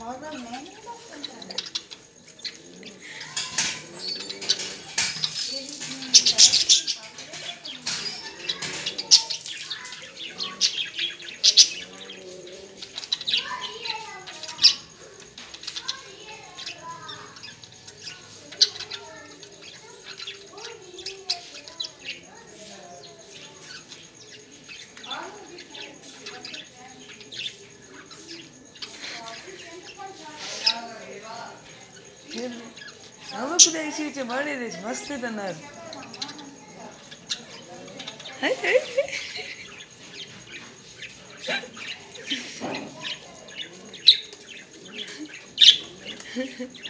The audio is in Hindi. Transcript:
Nós amém. फिर ಅವಕ್ಕೂ ದಯಸಿ ಈಚೆ ಮಾಡಿದೆ ಮಸ್ತ್ ಇದೆ ನಾನು Hehehe